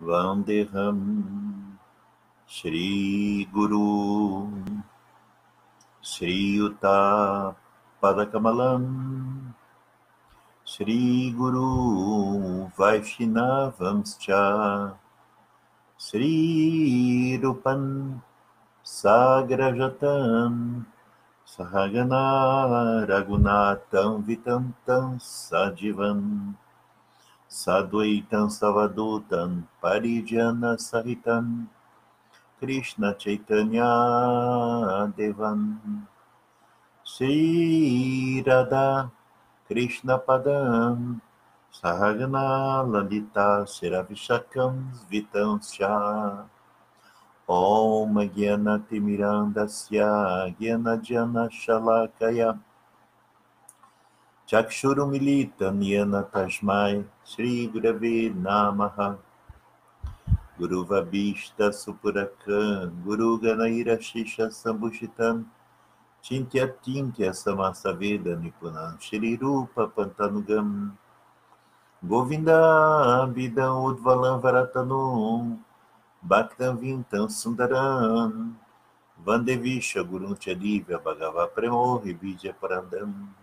Vandeham Shri Guru Shri Yuta Padakamalam Shri Guru Vaishnavamscha Shri Rupan Sagrajatam Sahagana Ragunatam Vitantam Sadivam Sadvaitam Savadutam Parijana Sahitam Krishna Chaitanya Devam Sri Radha Krishna Padam Sahagana Lalita Siravishakam Vitam Shah Om Gyana Timirandasya Gyana Jana Shalakaya Chakshurumilitam Yana Tasmai Sri Gurave Namaha. Guru Vabhishta Supurakan Guru Ganaira Shisha Sambhushitam Chintya Tintya Samasaveda Nipunam Shri Rupa Pantanugam. Govinda Abhidam Udvalam Varatanum Bhaktam Vintam Sundaram. Vandevisha Guru Chadivya Bhagava Premo Vidya Parandam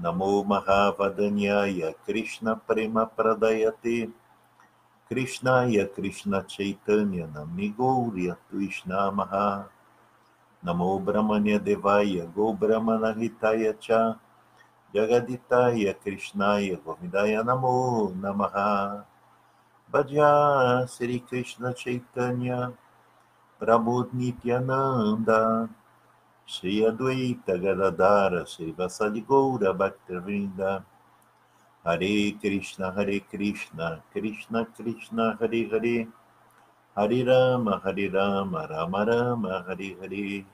Namo Mahavadanyaya Krishna Prema Pradayate. Krishnaya Krishna Chaitanya Namigaurya Krishna Maha Namo Brahmanya Devaya Go Brahmana Hitaya Cha. Jagaditaya Krishnaya Govindaya Namo Namaha. Bhaja Sri Krishna Chaitanya. Prabhu Nityananda Shri Adwaita Gadadara Shri Vasadi Goura Bhaktivinoda Hare Krishna Hare Krishna Krishna Krishna Hare Hare. Hare Rama Hare Rama Rama Rama Hare Hare.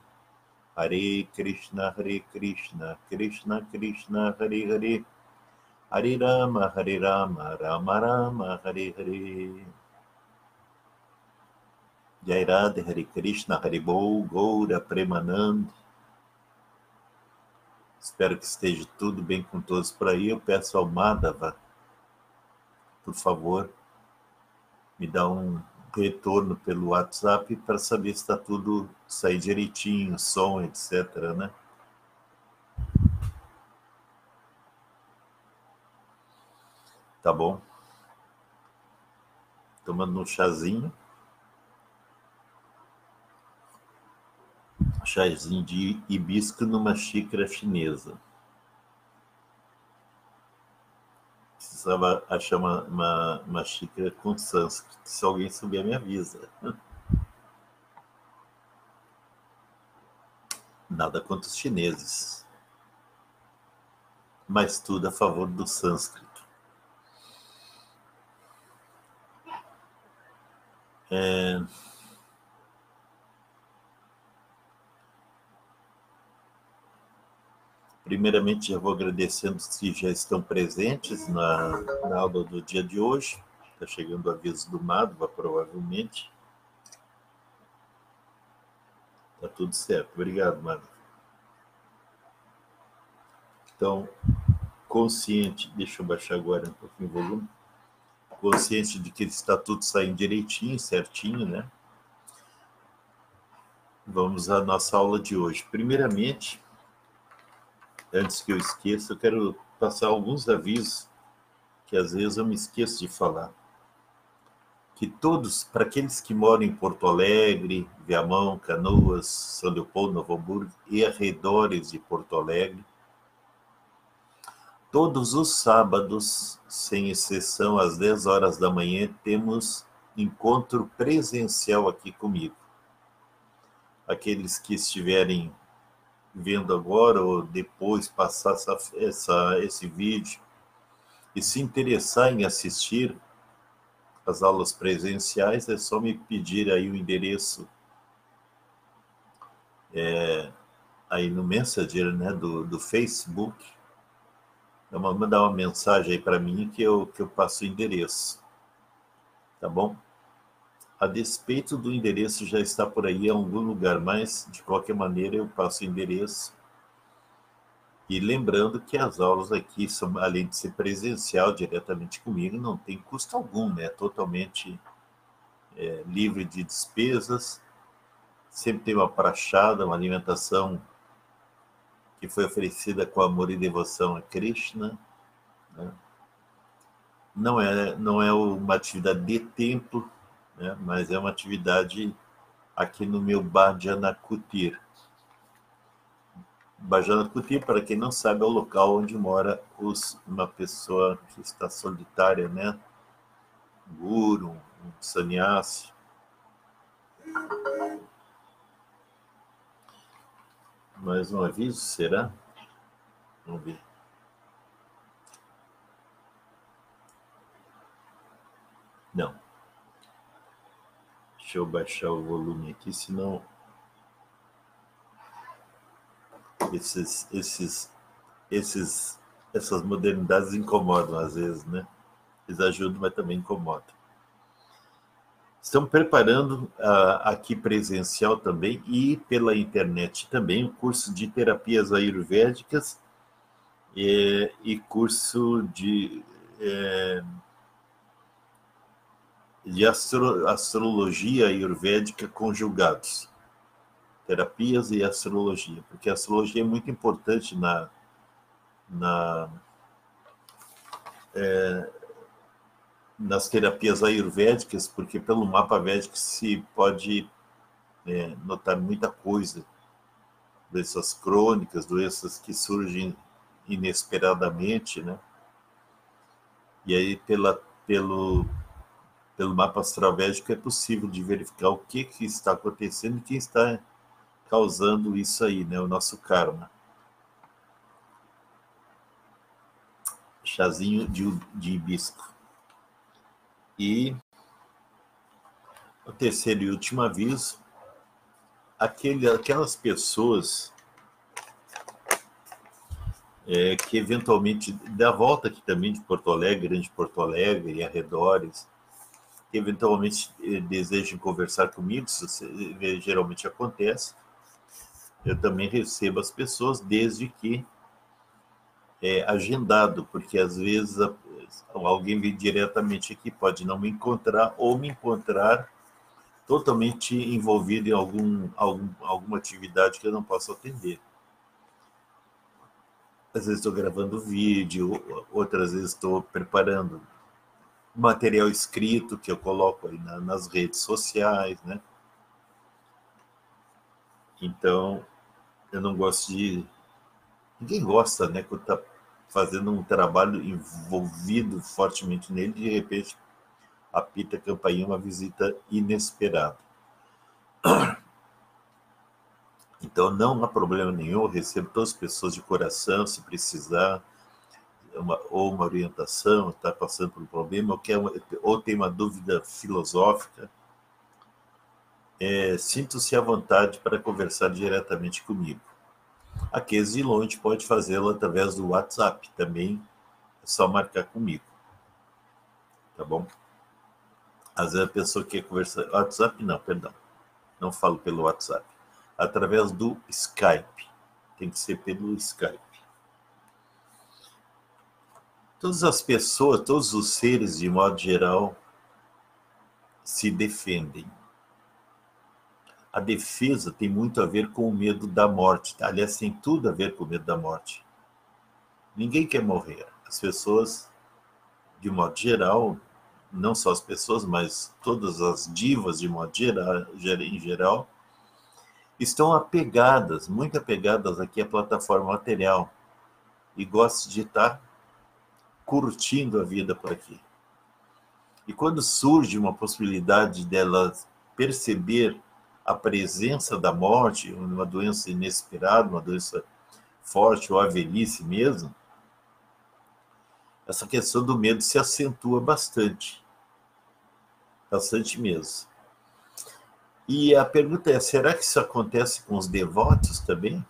Hare Krishna Hare Krishna Krishna Krishna Hare Hare. Hare Rama Hare Rama Rama Rama Hare Hare. Jai Radha Hare Krishna Hare Bol Goura Premanand Espero que esteja tudo bem com todos por aí. Eu peço ao Madhava, por favor, me dá um retorno pelo WhatsApp para saber se está tudo sair direitinho, som, etc, né? Tá bom? Tomando um chazinho. Chazinho de hibisco numa xícara chinesa. Precisava achar uma, uma, uma xícara com sânscrito. Se alguém souber, me avisa. Nada contra os chineses. Mas tudo a favor do sânscrito. É... Primeiramente, já vou agradecendo que já estão presentes na, na aula do dia de hoje. Está chegando o aviso do Madva, provavelmente. Está tudo certo. Obrigado, Madva. Então, consciente, deixa eu baixar agora um pouquinho o volume. Consciente de que está tudo saindo direitinho, certinho, né? Vamos à nossa aula de hoje. Primeiramente, antes que eu esqueça, eu quero passar alguns avisos que às vezes eu me esqueço de falar. Que todos, para aqueles que moram em Porto Alegre, Viamão, Canoas, São Leopoldo, Novo Hamburgo e arredores de Porto Alegre, todos os sábados, sem exceção, às 10 horas da manhã, temos encontro presencial aqui comigo. Aqueles que estiverem vendo agora ou depois passar essa, essa, esse vídeo e se interessar em assistir as aulas presenciais, é só me pedir aí o endereço é, aí no Messenger né, do, do Facebook. Mandar uma mensagem aí para mim que eu, que eu passo o endereço. Tá bom? A despeito do endereço já estar por aí em algum lugar, mas de qualquer maneira eu passo o endereço E lembrando que as aulas aqui, são, além de ser presencial diretamente comigo, não tem custo algum, né? Totalmente é, livre de despesas. Sempre tem uma prachada, uma alimentação que foi oferecida com amor e devoção a Krishna. Né? Não, é, não é uma atividade de templo, né? mas é uma atividade aqui no meu Bhajana Kutir. Bhajana Kutir, para quem não sabe, é o local onde mora os, uma pessoa que está solitária, né? Um guru, um sannyasi. Mais um aviso, será? Vamos ver. Não. Deixa eu baixar o volume aqui, senão esses, esses, esses, essas modernidades incomodam às vezes, né? Eles ajudam, mas também incomodam. Estamos preparando uh, aqui presencial também e pela internet também o curso de terapias ayurvédicas e, e curso de, é, de astro, astrologia ayurvédica conjugados. Terapias e astrologia, porque a astrologia é muito importante na, na é, nas terapias ayurvédicas, porque pelo mapa védico se pode é, notar muita coisa, doenças crônicas, doenças que surgem inesperadamente, né? E aí pela, pelo, pelo mapa astral védico é possível de verificar o que, que está acontecendo e quem está causando isso aí, né? O nosso karma. Chazinho de, de hibisco. E o terceiro e último aviso, aquele, aquelas pessoas é, que eventualmente, da volta aqui também de Porto Alegre, Grande Porto Alegre e arredores, eventualmente eh, desejam conversar comigo, isso geralmente acontece, eu também recebo as pessoas desde que é agendado, porque às vezes alguém vem diretamente aqui pode não me encontrar ou me encontrar totalmente envolvido em algum, algum alguma atividade que eu não posso atender. Às vezes estou gravando vídeo, outras vezes estou preparando material escrito que eu coloco aí na, nas redes sociais, né? Então, eu não gosto de. Ninguém gosta, né? Quando está fazendo um trabalho envolvido fortemente nele, de repente apita a campainha uma visita inesperada. Então não há problema nenhum, eu recebo todas as pessoas de coração, se precisar, uma, ou uma orientação, está passando por um problema, ou, quer uma, ou tem uma dúvida filosófica, é, sinto-se à vontade para conversar diretamente comigo. Aqueles de longe pode fazê-lo através do WhatsApp, também é só marcar comigo. Tá bom? Às vezes a pessoa quer conversar. WhatsApp não, perdão. Não falo pelo WhatsApp. Através do Skype. Tem que ser pelo Skype. Todas as pessoas, todos os seres, de modo geral, se defendem a defesa tem muito a ver com o medo da morte. Aliás, tem tudo a ver com o medo da morte. Ninguém quer morrer. As pessoas, de modo geral, não só as pessoas, mas todas as divas, de modo geral, em geral, estão apegadas, muito apegadas aqui à plataforma material e gostam de estar curtindo a vida por aqui. E quando surge uma possibilidade delas perceber a presença da morte, uma doença inesperada, uma doença forte ou a velhice mesmo, essa questão do medo se acentua bastante. Bastante mesmo. E a pergunta é: será que isso acontece com os devotos também?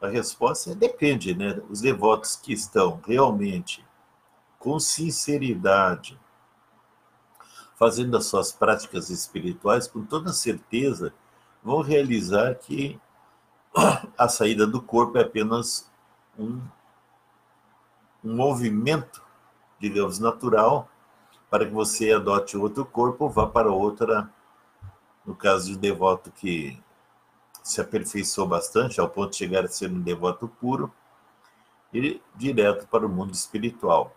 A resposta é: depende, né? Os devotos que estão realmente com sinceridade, fazendo as suas práticas espirituais, com toda certeza vão realizar que a saída do corpo é apenas um, um movimento, digamos, natural para que você adote outro corpo vá para outra, no caso de um devoto que se aperfeiçoou bastante ao ponto de chegar a ser um devoto puro, ir direto para o mundo espiritual.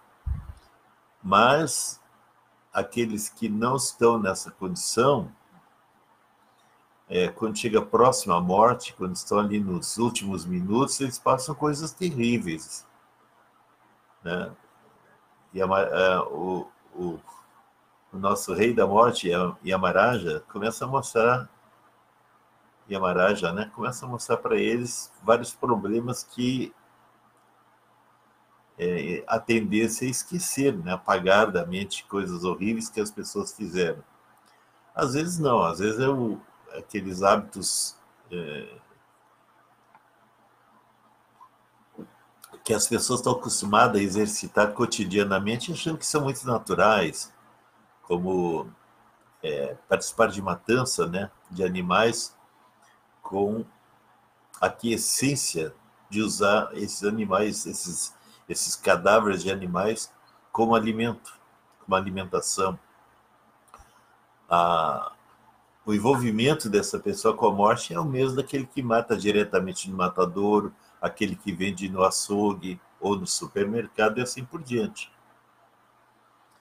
Mas aqueles que não estão nessa condição, é, quando chega próximo à morte, quando estão ali nos últimos minutos, eles passam coisas terríveis. Né? E a, a, é, o, o, o, nosso rei da morte, Yamaraja, começa a mostrar, Yamaraja, né? começa a mostrar para eles vários problemas que é, a tendência é esquecer, né? apagar da mente coisas horríveis que as pessoas fizeram. Às vezes não, às vezes é o, aqueles hábitos é, que as pessoas estão acostumadas a exercitar cotidianamente, achando que são muito naturais, como é, participar de matança né, de animais com a quiescência de usar esses animais, esses, esses cadáveres de animais como alimento, como alimentação. A, o envolvimento dessa pessoa com a morte é o mesmo daquele que mata diretamente no matadouro, aquele que vende no açougue ou no supermercado e assim por diante.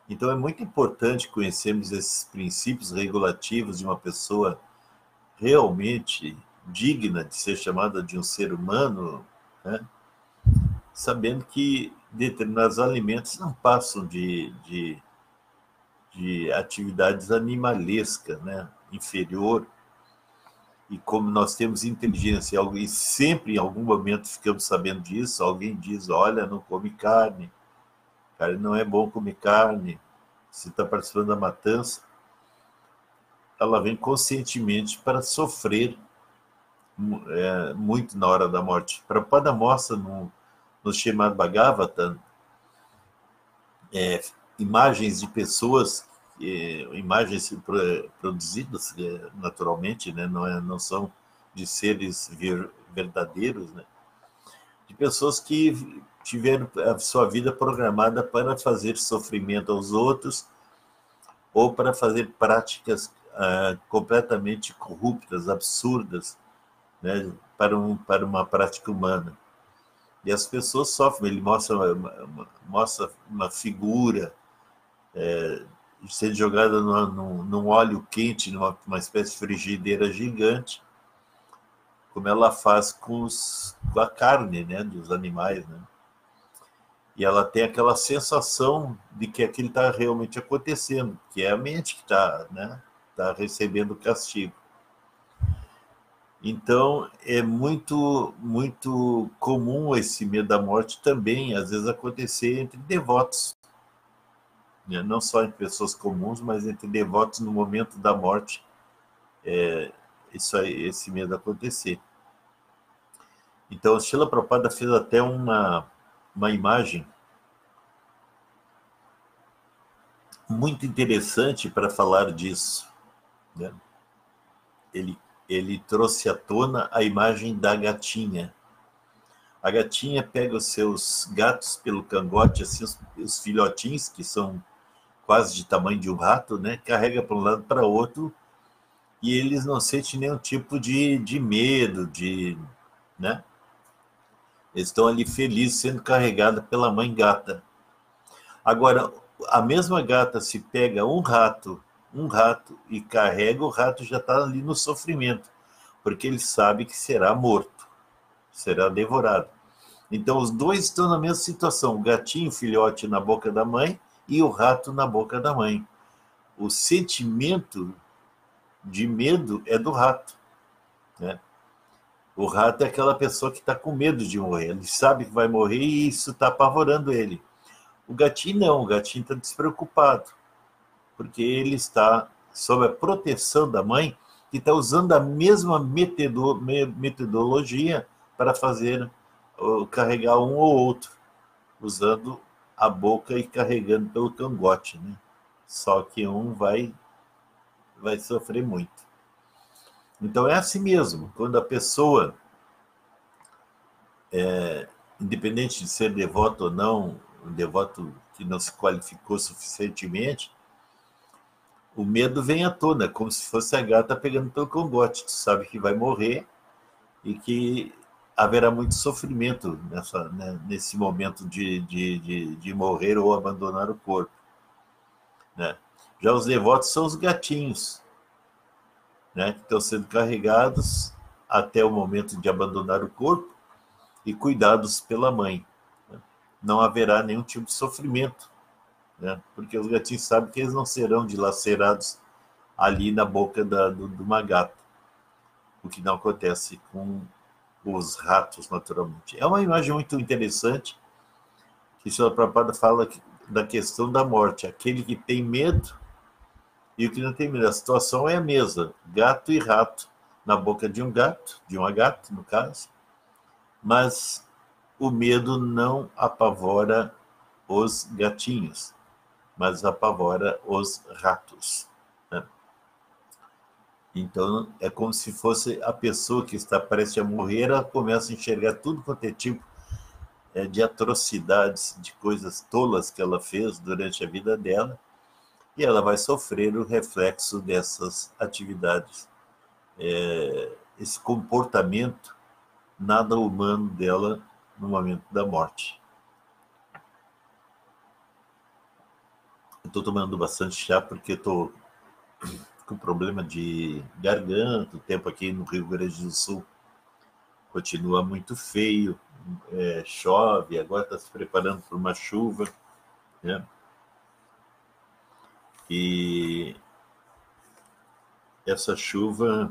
Então é muito importante conhecermos esses princípios regulativos de uma pessoa realmente digna de ser chamada de um ser humano, né? Sabendo que determinados alimentos não passam de, de, de atividades animalescas, né? inferior, e como nós temos inteligência e sempre em algum momento ficamos sabendo disso, alguém diz, olha, não come carne, cara, não é bom comer carne, você está participando da matança, ela vem conscientemente para sofrer é, muito na hora da morte. Prabhupada mostra no, no Shemad Bhagavatam é, imagens de pessoas imagens produzidas é, naturalmente, né? não, é, não são de seres verdadeiros, né? de pessoas que tiveram a sua vida programada para fazer sofrimento aos outros ou para fazer práticas ah, completamente corruptas, absurdas, né? para, um, para uma prática humana. E as pessoas sofrem. Ele mostra uma, mostra uma figura é, sendo jogada num, num óleo quente, numa uma espécie de frigideira gigante, como ela faz com, os, com a carne né, dos animais. Né? E ela tem aquela sensação de que aquilo está realmente acontecendo, que é a mente que está né, tá recebendo o castigo. Então, é muito, muito comum esse medo da morte também, às vezes, acontecer entre devotos né? não só entre pessoas comuns, mas entre devotos no momento da morte, é, isso aí, esse medo acontecer. Então, Sheila Prabhupada fez até uma, uma imagem muito interessante para falar disso. Né? Ele, ele trouxe à tona a imagem da gatinha. A gatinha pega os seus gatos pelo cangote, assim, os, os filhotinhos, que são quase de tamanho de um rato, né? Carrega para um lado para outro e eles não sentem nenhum tipo de, de medo, de, né? Eles estão ali felizes sendo carregados pela mãe gata. Agora, a mesma gata se pega um rato, um rato e carrega, o rato já está ali no sofrimento, porque ele sabe que será morto, será devorado. Então, os dois estão na mesma situação: o gatinho, filhote na boca da mãe, e o rato na boca da mãe. O sentimento de medo é do rato. Né? O rato é aquela pessoa que está com medo de morrer. Ele sabe que vai morrer e isso está apavorando ele. O gatinho não, o gatinho está despreocupado, porque ele está sob a proteção da mãe, que está usando a mesma metodologia para fazer carregar um ou outro, usando a boca e carregando pelo cangote, né? Só que um vai vai sofrer muito. Então é assim mesmo, quando a pessoa é, independente de ser devoto ou não, um devoto que não se qualificou suficientemente, o medo vem à tona, como se fosse a gata pegando pelo congote. Tu sabe que vai morrer e que haverá muito sofrimento nessa, né, nesse momento de, de, de, de, morrer ou abandonar o corpo. Né? Já os devotos são os gatinhos, né, que estão sendo carregados até o momento de abandonar o corpo e cuidados pela mãe. Né? Não haverá nenhum tipo de sofrimento, né? porque os gatinhos sabem que eles não serão dilacerados ali na boca da, do, de uma gata, o que não acontece com os ratos, naturalmente. É uma imagem muito interessante que Sr. Prabhupada fala da questão da morte. Aquele que tem medo e o que não tem medo. A situação é a mesma: gato e rato na boca de um gato, de uma gata, no caso, mas o medo não apavora os gatinhos, mas apavora os ratos. Então, é como se fosse a pessoa que está prestes a morrer, ela começa a enxergar tudo quanto é tipo é, de atrocidades, de coisas tolas que ela fez durante a vida dela, e ela vai sofrer o reflexo dessas atividades, é, esse comportamento nada humano dela no momento da morte. Estou tomando bastante chá porque estou com problema de garganta, o tempo aqui no Rio Grande do Sul continua muito feio, é, chove, agora está se preparando para uma chuva, né? E essa chuva,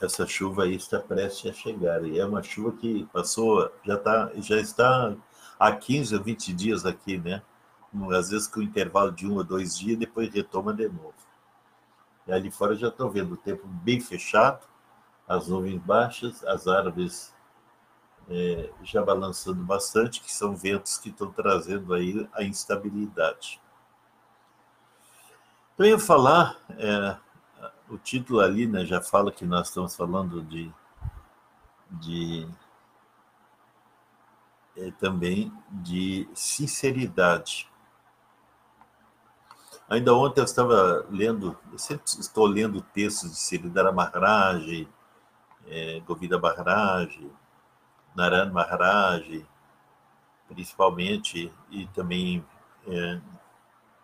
essa chuva aí está prestes a chegar. E é uma chuva que passou, já, tá, já está há 15 ou 20 dias aqui, né? às vezes com intervalo de um ou dois dias, depois retoma de novo. E ali fora já estou vendo o tempo bem fechado, as nuvens baixas, as árvores é, já balançando bastante, que são ventos que estão trazendo aí a instabilidade. Então, eu ia falar, é, o título ali né, já fala que nós estamos falando de, de é, também de sinceridade. Ainda ontem eu estava lendo, eu sempre estou lendo textos de Siridhara Maharaj, é, Govida Maharaj, Narayana Maharaj, principalmente, e também é,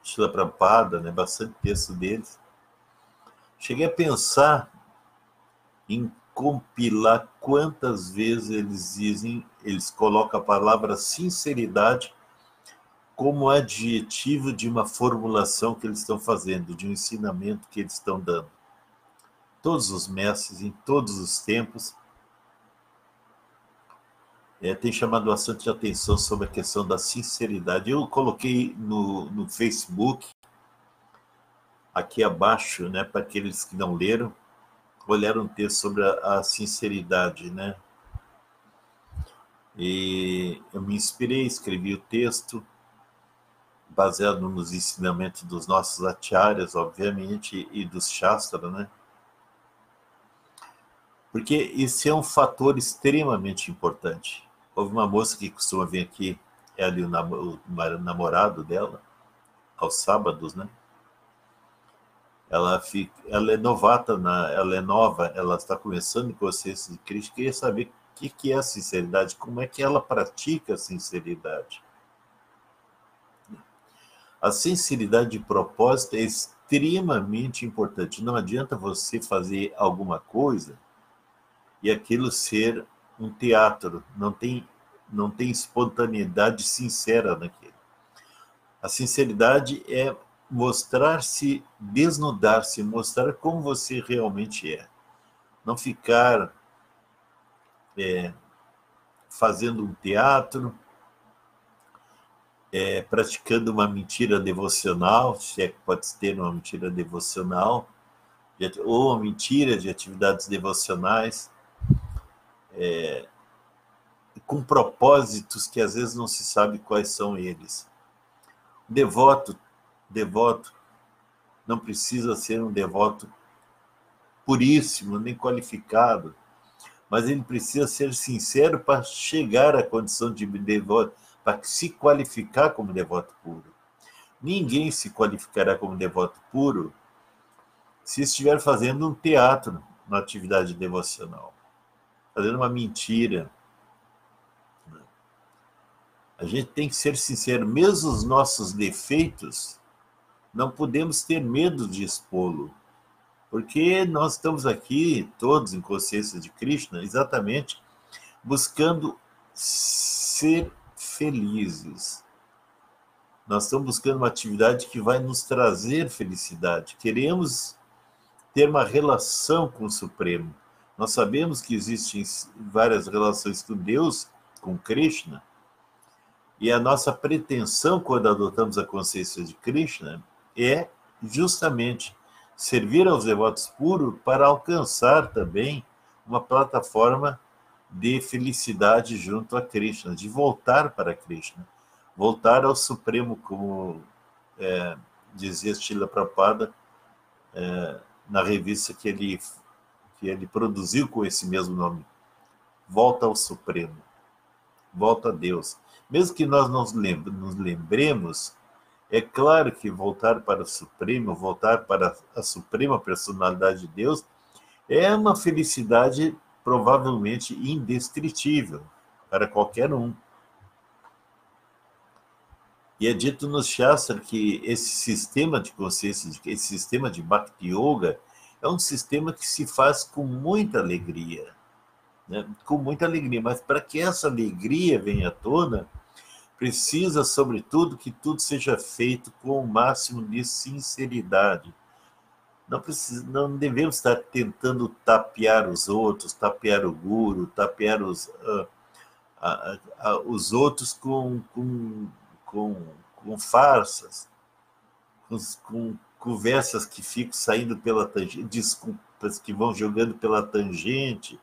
Shila né, bastante texto deles. Cheguei a pensar em compilar quantas vezes eles dizem, eles colocam a palavra sinceridade como adjetivo de uma formulação que eles estão fazendo, de um ensinamento que eles estão dando. Todos os mestres, em todos os tempos, é, têm chamado bastante atenção sobre a questão da sinceridade. Eu coloquei no, no Facebook, aqui abaixo, né, para aqueles que não leram, olharam um texto sobre a, a sinceridade, né? E eu me inspirei, escrevi o texto, baseado nos ensinamentos dos nossos acharyas, obviamente, e dos shastras, né? Porque esse é um fator extremamente importante. Houve uma moça que costuma vir aqui, é ali o namorado dela, aos sábados, né? Ela, fica, ela é novata, na, ela é nova, ela está começando em consciência de Cristo, queria saber o que, que é a sinceridade, como é que ela pratica a sinceridade. A sinceridade de propósito é extremamente importante. Não adianta você fazer alguma coisa e aquilo ser um teatro. Não tem, não tem espontaneidade sincera naquilo. A sinceridade é mostrar-se, desnudar-se, mostrar como você realmente é. Não ficar é, fazendo um teatro, é, praticando uma mentira devocional, se é que pode ter uma mentira devocional, ou uma mentira de atividades devocionais, é, com propósitos que às vezes não se sabe quais são eles. Devoto, devoto, não precisa ser um devoto puríssimo, nem qualificado, mas ele precisa ser sincero para chegar à condição de devoto, para se qualificar como devoto puro. Ninguém se qualificará como devoto puro se estiver fazendo um teatro na atividade devocional, fazendo uma mentira. A gente tem que ser sincero, mesmo os nossos defeitos, não podemos ter medo de expô-lo, porque nós estamos aqui, todos em consciência de Krishna, exatamente buscando ser felizes. Nós estamos buscando uma atividade que vai nos trazer felicidade. Queremos ter uma relação com o Supremo. Nós sabemos que existem várias relações com Deus, com Krishna, e a nossa pretensão quando adotamos a consciência de Krishna é justamente servir aos devotos puros para alcançar também uma plataforma de felicidade junto a Krishna, de voltar para Krishna, voltar ao Supremo, como é, dizia Stila Prabhupada, é, na revista que ele, que ele produziu com esse mesmo nome. Volta ao Supremo. Volta a Deus. Mesmo que nós nos lembremos, é claro que voltar para o Supremo, voltar para a Suprema Personalidade de Deus, é uma felicidade provavelmente indescritível para qualquer um. E é dito no Shastra que esse sistema de consciência, esse sistema de Bhakti Yoga, é um sistema que se faz com muita alegria. Né? Com muita alegria. Mas para que essa alegria venha à tona, precisa, sobretudo, que tudo seja feito com o máximo de sinceridade. Não, precisa, não devemos estar tentando tapear os outros, tapear o guru, tapear os, uh, uh, uh, os outros com, com com, com farsas, com, com conversas que ficam saindo pela tangente, desculpas que vão jogando pela tangente,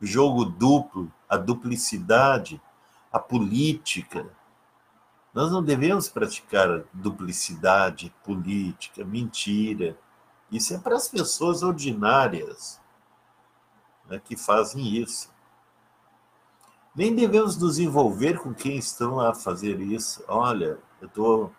jogo duplo, a duplicidade, a política. Nós não devemos praticar duplicidade, política, mentira. Isso é para as pessoas ordinárias né, que fazem isso. Nem devemos nos envolver com quem estão a fazer isso. Olha, eu, tô,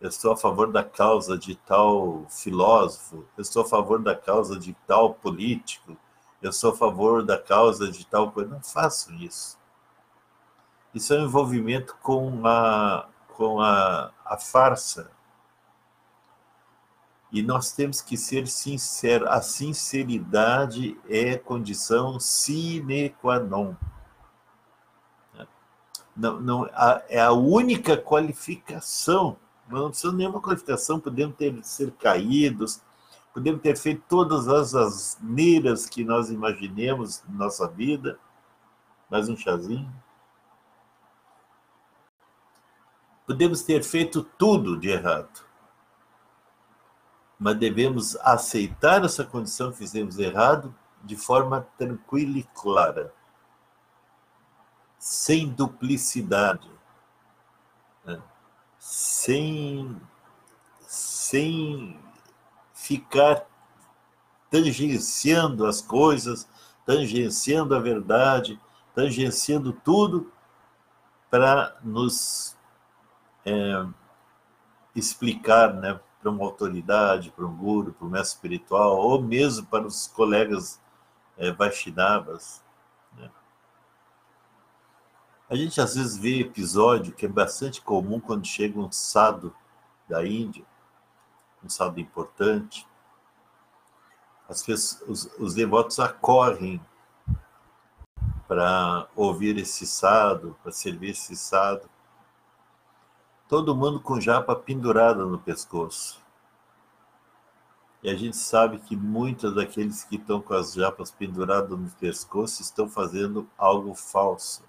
eu estou a favor da causa de tal filósofo, eu estou a favor da causa de tal político, eu sou a favor da causa de tal coisa. Não façam isso. É um envolvimento com a, com a, a farsa. E nós temos que ser sinceros. A sinceridade é condição sine qua non não, não, a, é a única qualificação. Não precisa nenhuma qualificação, podemos ter ser caídos, podemos ter feito todas as asneiras que nós imaginemos na nossa vida. Mais um chazinho. Podemos ter feito tudo de errado. Mas devemos aceitar essa condição que fizemos errado de forma tranquila e clara sem duplicidade, né? sem, sem ficar tangenciando as coisas, tangenciando a verdade, tangenciando tudo para nos é, explicar né, para uma autoridade, para um guru, para um mestre espiritual, ou mesmo para os colegas é, Vaishnavas, a gente às vezes vê episódio que é bastante comum quando chega um sado da Índia, um sado importante. As pessoas, os, os devotos acorrem para ouvir esse sado, para servir esse sado. Todo mundo com japa pendurada no pescoço. E a gente sabe que muitos daqueles que estão com as japas penduradas no pescoço estão fazendo algo falso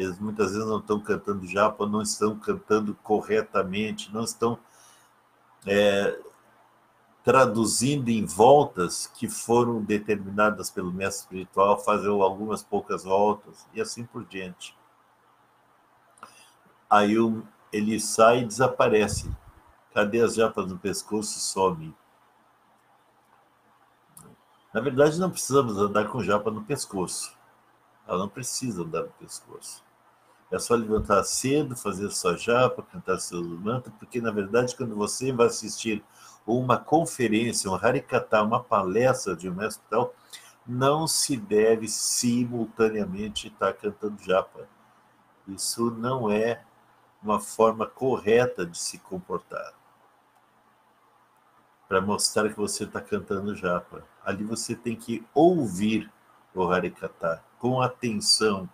eles muitas vezes não estão cantando japa, não estão cantando corretamente, não estão é, traduzindo em voltas que foram determinadas pelo mestre espiritual, fazer algumas poucas voltas e assim por diante. Aí ele sai e desaparece. Cadê as japas no pescoço? Some. Na verdade, não precisamos andar com japa no pescoço. Ela não precisa andar no pescoço. É só levantar cedo, fazer sua japa, cantar seus mantras, porque na verdade, quando você vai assistir uma conferência, um harikata, uma palestra de um hospital, não se deve simultaneamente estar cantando japa. Isso não é uma forma correta de se comportar. Para mostrar que você está cantando japa. Ali você tem que ouvir o harikata com atenção,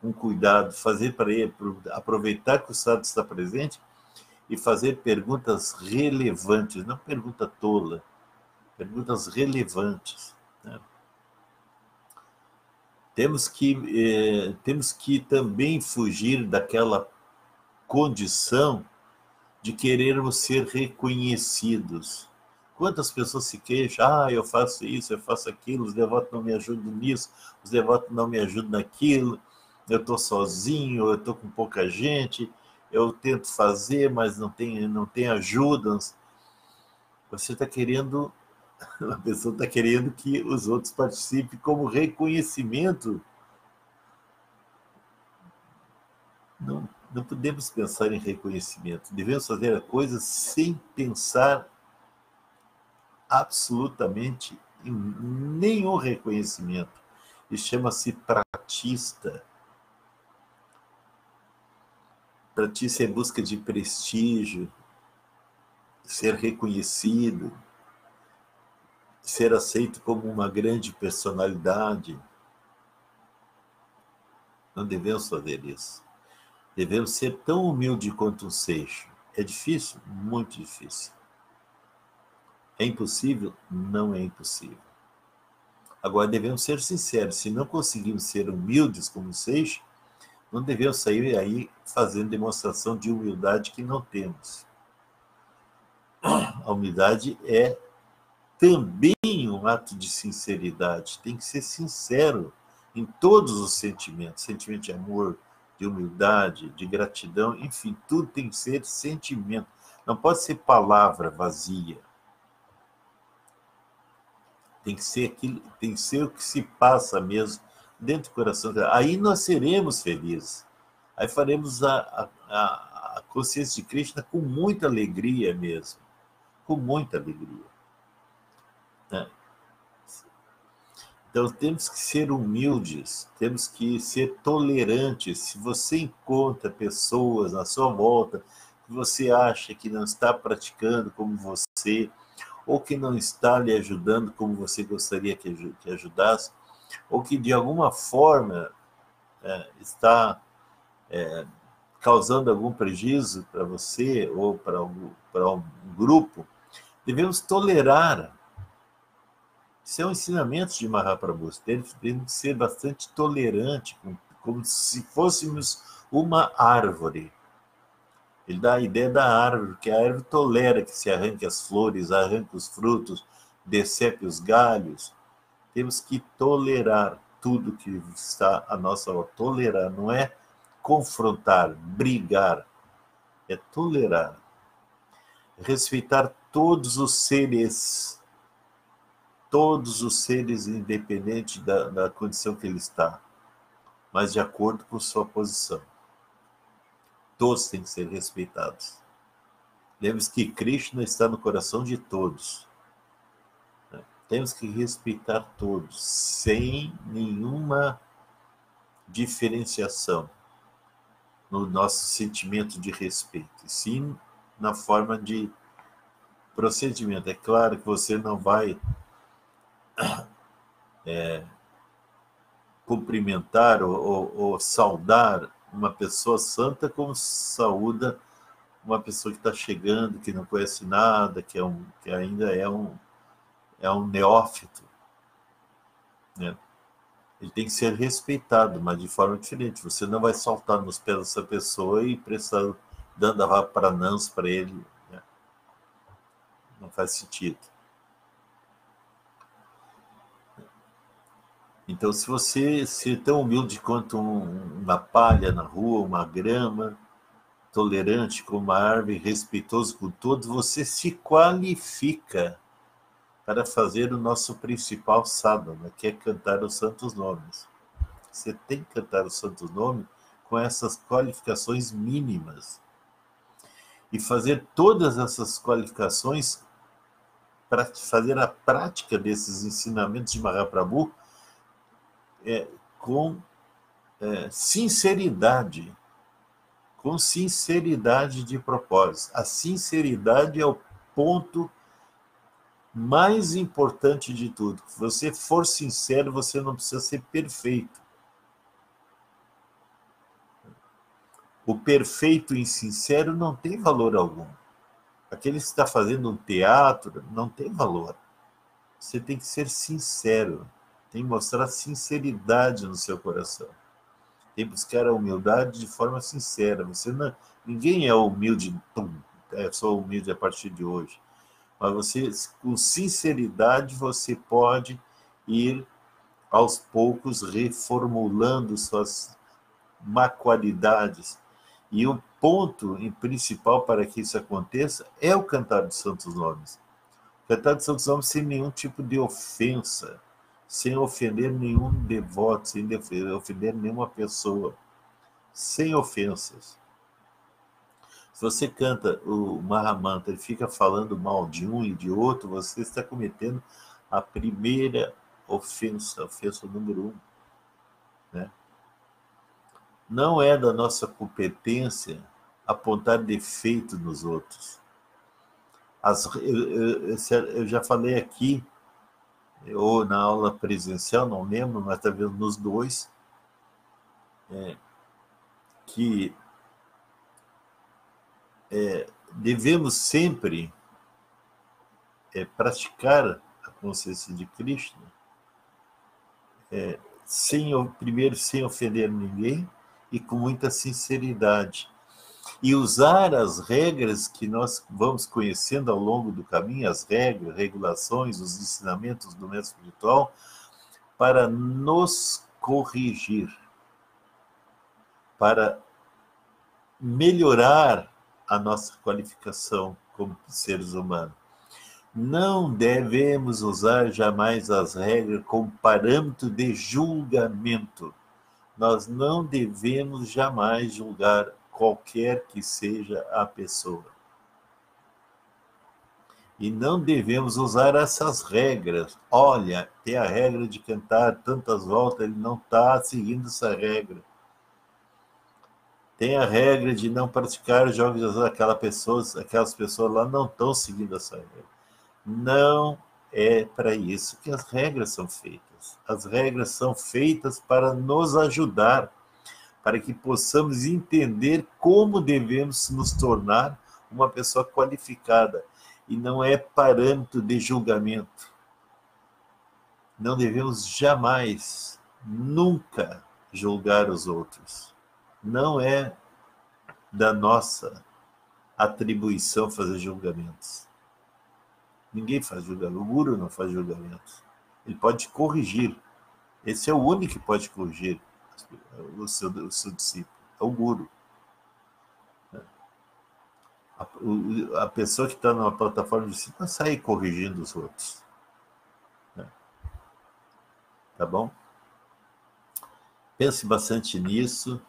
com cuidado, fazer para ele, aproveitar que o Estado está presente e fazer perguntas relevantes, não pergunta tola, perguntas relevantes. Né? Temos que, eh, temos que também fugir daquela condição de querermos ser reconhecidos. Quantas pessoas se queixam, ah, eu faço isso, eu faço aquilo, os devotos não me ajudam nisso, os devotos não me ajudam naquilo, eu estou sozinho, eu estou com pouca gente, eu tento fazer, mas não tem, não tem ajudas. Você está querendo, a pessoa está querendo que os outros participem como reconhecimento. Não, não podemos pensar em reconhecimento. Devemos fazer a coisa sem pensar absolutamente em nenhum reconhecimento. E chama-se pratista. Pratista é busca de prestígio, ser reconhecido, ser aceito como uma grande personalidade. Não devemos fazer isso. Devemos ser tão humilde quanto um seixo. É difícil? Muito difícil. É impossível? Não é impossível. Agora, devemos ser sinceros: se não conseguimos ser humildes como seixo, não devemos sair aí fazendo demonstração de humildade que não temos. A humildade é também um ato de sinceridade. Tem que ser sincero em todos os sentimentos: sentimento de amor, de humildade, de gratidão, enfim, tudo tem que ser sentimento. Não pode ser palavra vazia tem que ser aquilo, tem que ser o que se passa mesmo dentro do coração. Aí nós seremos felizes. Aí faremos a, a, a consciência de Krishna com muita alegria mesmo. Com muita alegria. Né? Então temos que ser humildes, temos que ser tolerantes. Se você encontra pessoas na sua volta que você acha que não está praticando como você, ou que não está lhe ajudando como você gostaria que, ajudasse, ou que de alguma forma é, está é, causando algum prejuízo para você ou para um, um grupo, devemos tolerar. Isso é um ensinamento de Mahaprabhu. Devemos, devemos ser bastante tolerantes, como se fôssemos uma árvore. Ele dá a ideia da árvore, que a árvore tolera que se arranque as flores, arranque os frutos, decepe os galhos. Temos que tolerar tudo que está a nossa volta. Tolerar não é confrontar, brigar, é tolerar. Respeitar todos os seres, todos os seres, independente da, da condição que ele está, mas de acordo com sua posição. Todos têm que ser respeitados. Lembre-se que Krishna está no coração de todos. Temos que respeitar todos, sem nenhuma diferenciação no nosso sentimento de respeito, sim na forma de procedimento. É claro que você não vai é, cumprimentar ou, ou, ou saudar uma pessoa santa como saúda uma pessoa que está chegando, que não conhece nada, que, é um, que ainda é um, é um neófito. Né? Ele tem que ser respeitado, mas de forma diferente. Você não vai saltar nos pés dessa pessoa e prestar, dando a paranãs para ele. Né? Não faz sentido. Então, se você ser tão humilde quanto um, uma palha na rua, uma grama, tolerante como uma árvore, respeitoso com todos, você se qualifica para fazer o nosso principal sadhana, que é cantar os santos nomes. Você tem que cantar os santos nomes com essas qualificações mínimas. E fazer todas essas qualificações para fazer a prática desses ensinamentos de Mahaprabhu é, com é, sinceridade, com sinceridade de propósito. A sinceridade é o ponto mais importante de tudo. Se você for sincero, você não precisa ser perfeito. O perfeito e sincero não tem valor algum. Aquele que está fazendo um teatro não tem valor. Você tem que ser sincero, tem que mostrar sinceridade no seu coração. Tem que buscar a humildade de forma sincera. Você não, ninguém é humilde, pum, é só humilde a partir de hoje mas você, com sinceridade, você pode ir aos poucos reformulando suas má qualidades. E o ponto principal para que isso aconteça é o cantar dos santos nomes. Cantar dos santos nomes sem nenhum tipo de ofensa, sem ofender nenhum devoto, sem ofender nenhuma pessoa, sem ofensas. Se você canta o Mahamantra e fica falando mal de um e de outro, você está cometendo a primeira ofensa, ofensa número um. Né? Não é da nossa competência apontar defeito nos outros. As, eu, eu, eu, já falei aqui, ou na aula presencial, não lembro, mas talvez nos dois, é, que é, devemos sempre é, praticar a consciência de Krishna, é, sem, primeiro sem ofender ninguém e com muita sinceridade. E usar as regras que nós vamos conhecendo ao longo do caminho, as regras, regulações, os ensinamentos do mestre espiritual, para nos corrigir, para melhorar a nossa qualificação como seres humanos. Não devemos usar jamais as regras como parâmetro de julgamento. Nós não devemos jamais julgar qualquer que seja a pessoa. E não devemos usar essas regras. Olha, tem a regra de cantar tantas voltas, ele não está seguindo essa regra tem a regra de não praticar jogos de azar. Aquela pessoa, aquelas pessoas lá não estão seguindo essa regra. Não é para isso que as regras são feitas. As regras são feitas para nos ajudar, para que possamos entender como devemos nos tornar uma pessoa qualificada. E não é parâmetro de julgamento. Não devemos jamais, nunca julgar os outros não é da nossa atribuição fazer julgamentos. Ninguém faz julgamento. O guru não faz julgamentos. Ele pode corrigir. Esse é o único que pode corrigir o seu, o seu discípulo. É o guru. A, a pessoa que está numa plataforma de discípulo sai corrigindo os outros. Tá bom? Pense bastante nisso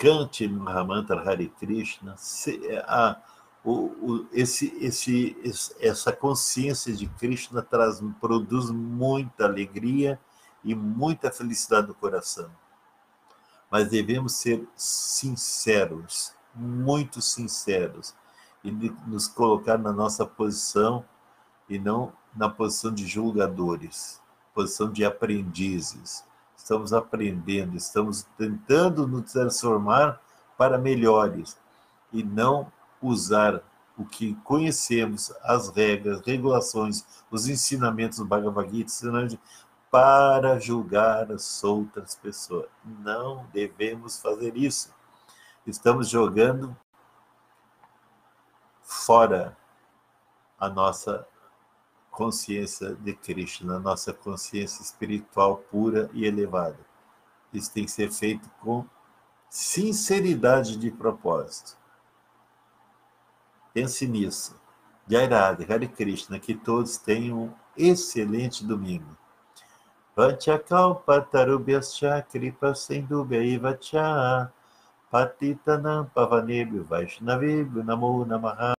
cante Mahamantra Hare Krishna, se, a, o, o, esse, esse, essa consciência de Krishna traz, produz muita alegria e muita felicidade no coração. Mas devemos ser sinceros, muito sinceros, e nos colocar na nossa posição e não na posição de julgadores, posição de aprendizes. Estamos aprendendo, estamos tentando nos transformar para melhores e não usar o que conhecemos, as regras, regulações, os ensinamentos do Bhagavad Gita, para julgar as outras pessoas. Não devemos fazer isso. Estamos jogando fora a nossa consciência de Krishna, nossa consciência espiritual pura e elevada. Isso tem que ser feito com sinceridade de propósito. Pense nisso. Jairada, Hare Krishna, que todos tenham excelente domingo. Vanchakalpa tarubhyascha kripa sindubhya iva cha patitanam pavanebhyo vaishnavebhyo namo namaha